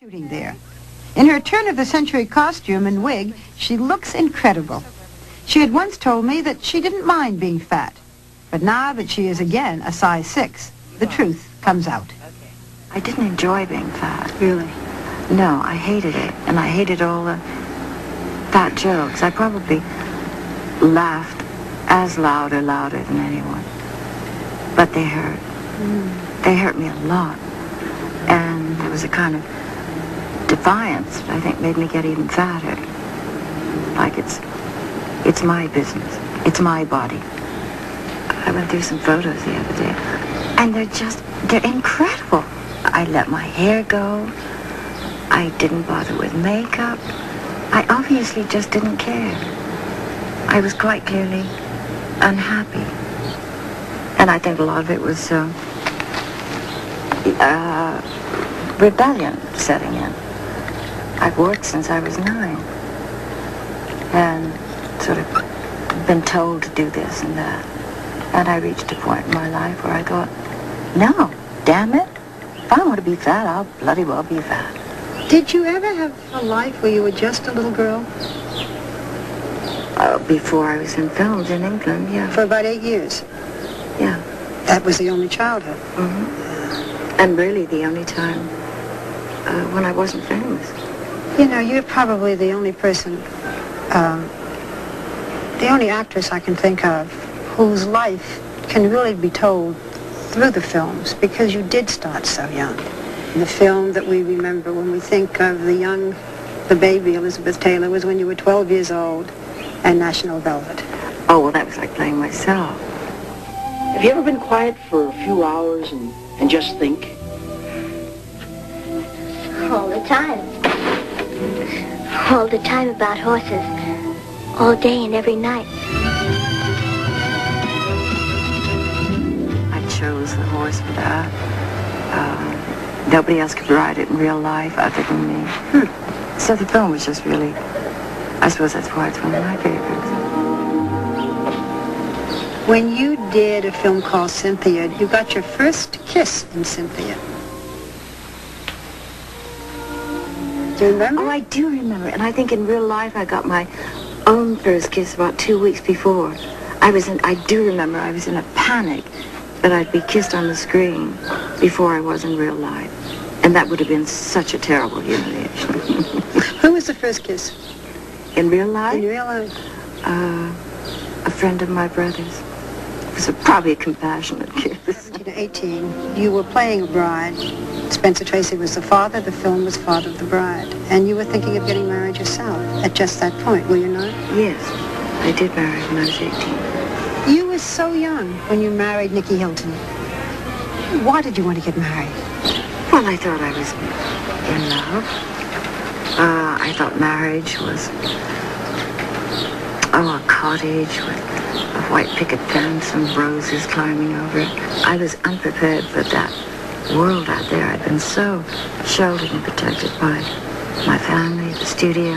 shooting there. In her turn-of-the-century costume and wig, she looks incredible. She had once told me that she didn't mind being fat. But now that she is again a size six, the truth comes out. I didn't enjoy being fat. Really? No, I hated it. And I hated all the fat jokes. I probably laughed as loud or louder than anyone. But they hurt. Mm. They hurt me a lot. And there was a kind of defiance I think made me get even fatter. Like it's, it's my business. It's my body. I went through some photos the other day. And they're just, they're incredible. I let my hair go. I didn't bother with makeup. I obviously just didn't care. I was quite clearly unhappy. And I think a lot of it was uh, uh, rebellion setting in. I've worked since I was nine. And sort of been told to do this and that. And I reached a point in my life where I thought, no, damn it. If I want to be fat, I'll bloody well be fat. Did you ever have a life where you were just a little girl? Uh, before I was in films in England, yeah. For about eight years. Yeah. That was the only childhood. Mm -hmm. And really the only time uh, when I wasn't famous. You know, you're probably the only person, um, the only actress I can think of whose life can really be told through the films because you did start so young. The film that we remember when we think of the young, the baby Elizabeth Taylor was when you were 12 years old and National Velvet. Oh, well, that was like playing myself. Have you ever been quiet for a few hours and, and just think? All the time. All the time about horses. All day and every night. I chose the horse for that. Uh, nobody else could ride it in real life other than me. So the film was just really, I suppose that's why it's one of my favorites. When you did a film called Cynthia, you got your first kiss in Cynthia. Do you remember? Oh, I do remember. And I think in real life I got my own first kiss about two weeks before. I was in, I do remember I was in a panic that I'd be kissed on the screen before I was in real life. And that would have been such a terrible humiliation. Who was the first kiss in real life? in real life? uh, a friend of my brother's. It was a, probably a compassionate kiss. 17 to 18, you were playing a bride. Spencer Tracy was the father. The film was Father of the Bride. And you were thinking of getting married yourself at just that point, were you not? Yes, I did marry when I was 18. You were so young when you married Nicky Hilton. Why did you want to get married? Well, I thought I was in love. Uh, I thought marriage was, oh, a cottage with a white picket fence and roses climbing over it. I was unprepared for that world out there. I'd been so sheltered and protected by my family, the studio.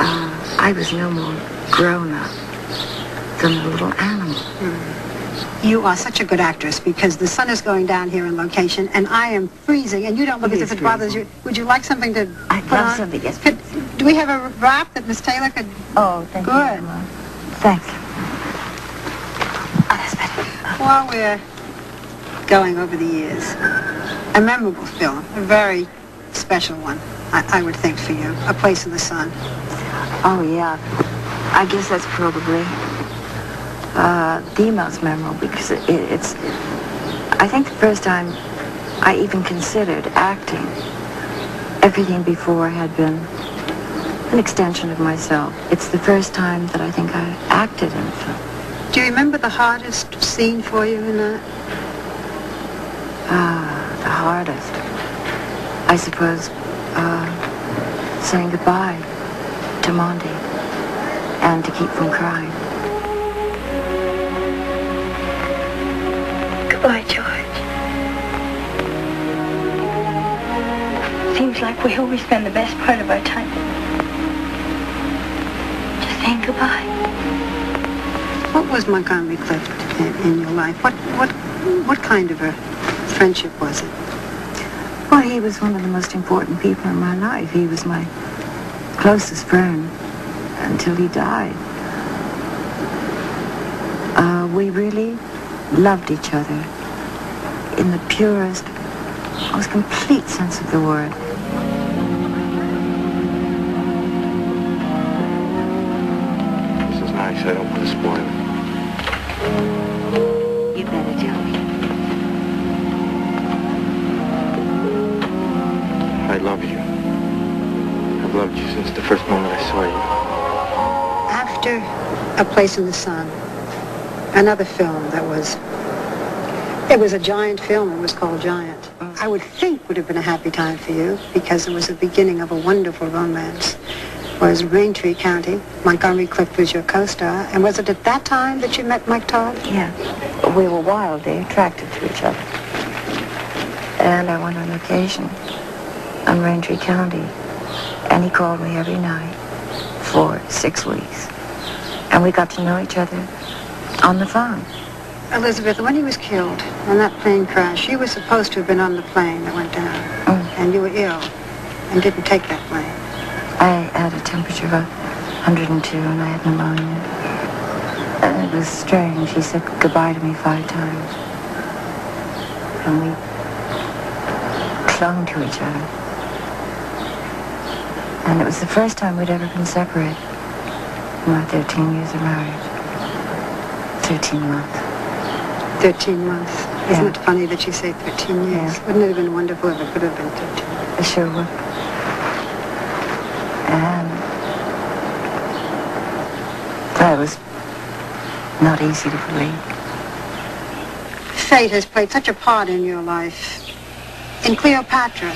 Uh, I was no more grown up than a little animal. You are such a good actress because the sun is going down here in location and I am freezing and you don't look It as if it bothers you. Would you like something to I'd put love on? something, yes. Could, do we have a wrap that Miss Taylor could? Oh, thank Good. you. Emma. Thanks. Oh, that's better. While we're going over the years, a memorable film, a very special one, I, I would think for you, A Place in the Sun. Oh, yeah. I guess that's probably uh, the most memorable because it, it's, I think the first time I even considered acting, everything before had been an extension of myself. It's the first time that I think I acted in a film. Do you remember the hardest scene for you in that? Ah, the hardest. I suppose uh, saying goodbye to Monty and to keep from crying. Goodbye, George. Seems like we always spend the best part of our time just saying goodbye. What was Montgomery Clift in, in your life? What, what, what kind of a friendship was it? Well, he was one of the most important people in my life. He was my closest friend until he died. Uh, we really loved each other in the purest, most complete sense of the word. This is nice. I don't want to spoil it. After A Place in the Sun, another film that was, it was a giant film. It was called Giant. I would think would have been a happy time for you because it was the beginning of a wonderful romance. Was Raintree County. Montgomery Clift was your co-star. And was it at that time that you met Mike Todd? Yeah. We were wildly attracted to each other. And I went on vacation on Raintree County. And he called me every night for six weeks. And we got to know each other on the phone. Elizabeth, when he was killed in that plane crash, you were supposed to have been on the plane that went down. Mm. And you were ill and didn't take that plane. I had a temperature of 102 and I had pneumonia. And it was strange. He said goodbye to me five times. And we clung to each other. And it was the first time we'd ever been separated our 13 years of marriage. 13 months. 13 months. Isn't it funny that you say 13 years? Yeah. Wouldn't it have been wonderful if it could have been 13? I sure would. And that was not easy to believe. Fate has played such a part in your life. In Cleopatra,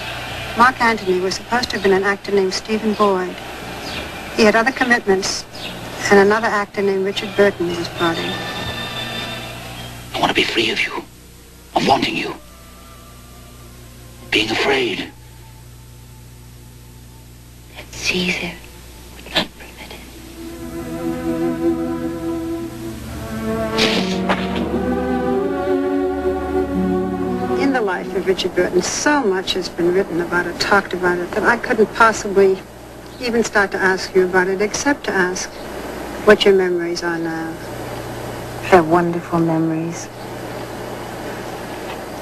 Mark Antony was supposed to have been an actor named Stephen Boyd. He had other commitments, and another actor named Richard Burton was brought in. I want to be free of you. Of wanting you. Being afraid. That Caesar would not permit it. In the life of Richard Burton, so much has been written about it, talked about it, that I couldn't possibly even start to ask you about it, except to ask what your memories are now. They're wonderful memories.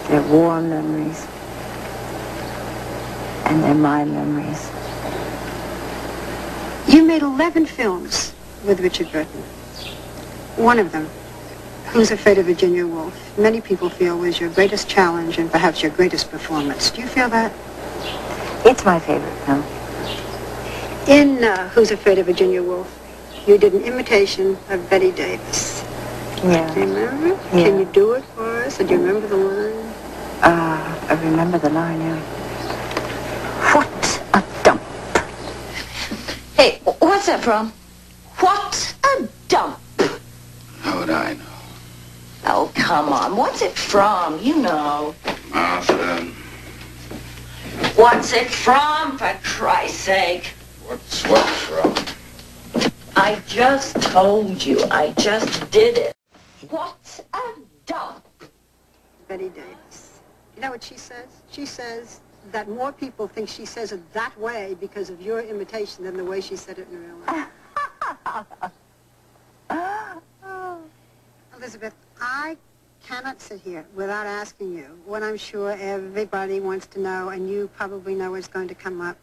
They're warm memories. And they're my memories. You made 11 films with Richard Burton. One of them, Who's Afraid of Virginia Woolf, many people feel was your greatest challenge and perhaps your greatest performance. Do you feel that? It's my favorite film. In uh, Who's Afraid of Virginia Woolf, you did an imitation of Bette Davis. Do you Yeah. remember? Yeah. Can you do it for us? Or do you remember the line? Uh, I remember the line, yeah. What a dump. Hey, what's that from? What a dump. How would I know? Oh, come on. What's it from? You know. Martha, What's it from, for Christ's sake? what's what from? I just told you. I just did it. What a dump. Bette Davis. You know what she says? She says that more people think she says it that way because of your imitation than the way she said it in real life. Elizabeth, I cannot sit here without asking you what I'm sure everybody wants to know, and you probably know is going to come up.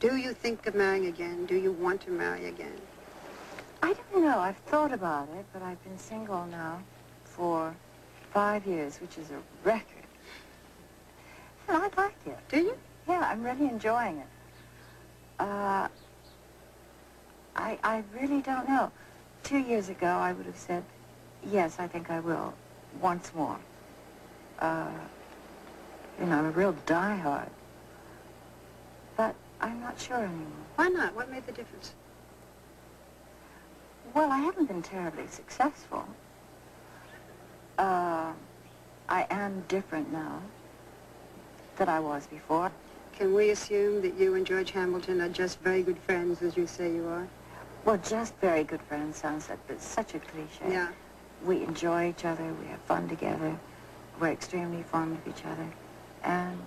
Do you think of marrying again? Do you want to marry again? I don't know. I've thought about it, but I've been single now for five years, which is a record. And I like it. Do you? Yeah, I'm really enjoying it. Uh, I, I really don't know. Two years ago, I would have said, yes, I think I will, once more. Uh, you know, I'm a real diehard. But I'm not sure anymore. Why not? What made the difference? Well, I haven't been terribly successful. Uh, I am different now than I was before. Can we assume that you and George Hamilton are just very good friends, as you say you are? Well, just very good friends sounds like such a cliche. Yeah. We enjoy each other. We have fun together. We're extremely fond of each other. And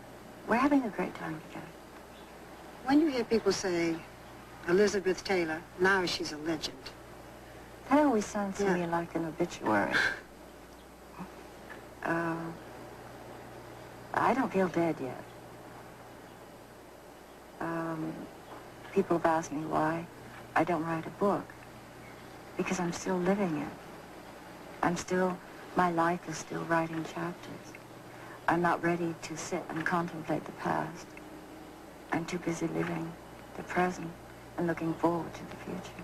we're having a great time together. When you hear people say, Elizabeth Taylor, now she's a legend. That always sounds to Yeah. me like an obituary. uh, I don't feel dead yet. Um, people have asked me why I don't write a book. Because I'm still living it. I'm still, my life is still writing chapters. I'm not ready to sit and contemplate the past. I'm too busy living the present and looking forward to the future.